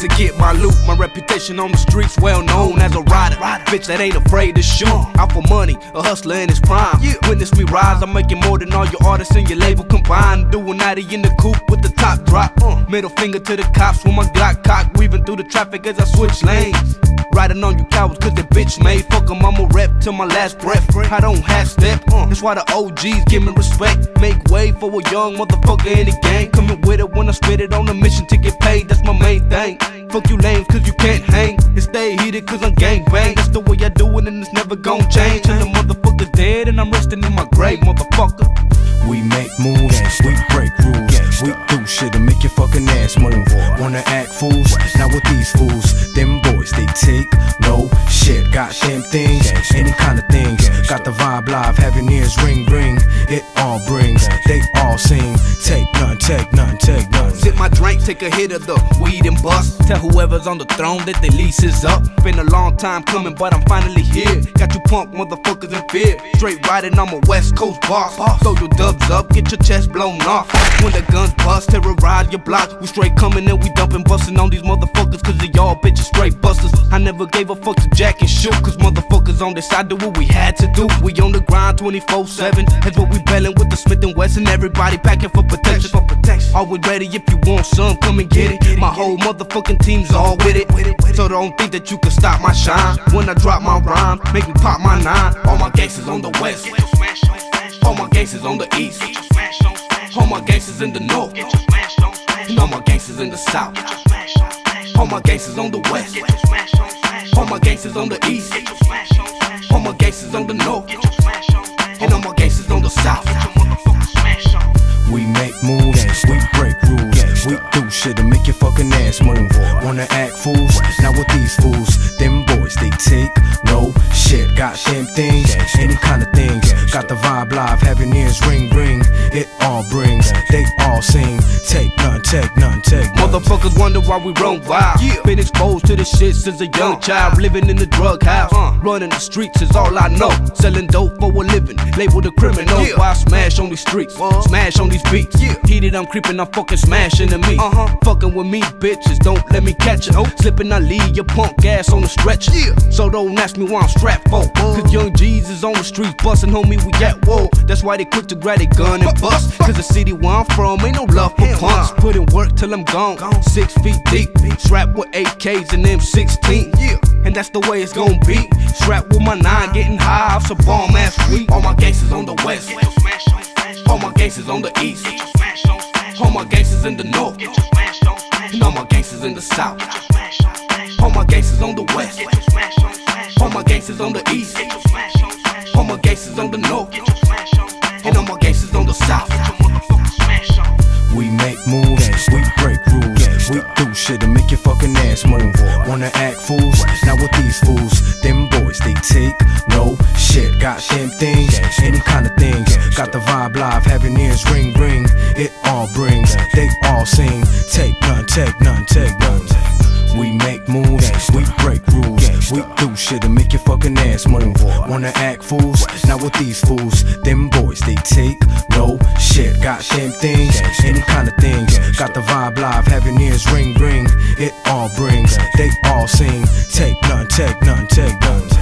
To get my loot. My reputation on the streets well known as a rider. rider. Bitch that ain't afraid to shoot. Out for money, a hustler in his prime. Witness me rise, I'm making more than all your artists in your label combined. Doing 90 in the coupe with the top drop. Uh. Middle finger to the cops with my Glock cock, weaving through the traffic as I switch lanes. Riding on you cowards cause the bitch made. Fuck 'em, I'ma rep till my last breath. I don't half step. Uh. That's why the OGs give me respect. Make way for a young motherfucker in the gang. Coming with it when I spit it on a mission to get paid. That's my main thing. Fuck you lames cause you can't hang. And stay heated cause I'm gang bang. That's the way I do it and it's never gon' change. Till the I'm resting in my grave, motherfucker. We make moves, we break rules. We do shit to make your fucking ass move. Wanna act fools? Not with these fools. Them boys, they take no shit. Got them things, any kind of things. Got the vibe live, having ears ring ring. It all brings, they all sing. Take none, take none, take none. My drink, take a hit of the weed and bust. Tell whoever's on the throne that their lease is up. Been a long time coming, but I'm finally here. Got you punk motherfuckers in fear. Straight riding, I'm a West Coast boss. Throw your dubs up, get your chest blown off. When the guns bust, terrorize your block. We straight coming and we dumping, busting on these motherfuckers, cause of y'all bitches straight busters. I never gave a fuck to jack and shoot, cause motherfuckers on this side do what we had to do. We on the grind 24 7. That's what we bellin' with the Smith and Wesson. Everybody packing for protection. For protection. Always ready if you want some, come and get it. My whole motherfucking team's all with it. So don't think that you can stop my shine. When I drop my rhyme, make me pop my nine. All my gangsters on the west. All my gangsters on the east. All my gangsters in the north. And all my gangsters in the south. All my gangsters on the west. All my gangsters on the east. All my gangsters on the north. And all my gangsters on the south. We make moves, we break. We do shit to make your fucking ass move. Wanna act fools? Not with these fools. Got things, any kind of things. Got the vibe live, having ears ring ring. It all brings, they all sing. Take none, take none, take none. Motherfuckers wonder why we run wild. Been exposed to the shit since a young uh. child. Living in the drug house. Uh. Running the streets is all I know. Selling dope for a living. Labeled a criminal. Why I smash on these streets? Uh. Smash on these beats. Heated, I'm creeping, I'm fucking smashing to me. Uh-huh. Fucking with me, bitches. Don't let me catch it. Slipping, I leave your punk ass on the stretch. So don't ask me why I'm strapped for. Cause young G's is on the streets busting, homie. We at war. That's why they quick to grab a gun and bust. Cause the city where I'm from ain't no love for punks. Put in work till I'm gone. Six feet deep. Strapped with AKs and M16. Yeah. And that's the way it's gonna be. Strapped with my nine, getting high off some bomb ass weed. All my gangsters on the west. All my gangsters on the east. All my gangsters in the north. And all my gangsters in the south. All my gangsters on the west. All my gangsters on the east. All my gangsters on the north. And all my gangsters on the south. We make moves, we break rules. We do shit to make your fucking ass move. Wanna act fools? Not with these fools. Them boys, they take no shit. Got them things, any kind of things. Got the vibe live, having ears ring ring. It all brings, they all sing. Take none, take none, take none. We do shit to make your fucking ass move. Wanna act fools? Not with these fools. Them boys, they take no shit. Got them things, any kind of things. Got the vibe live, having ears ring ring. It all brings, they all sing. Take none, take none, take none.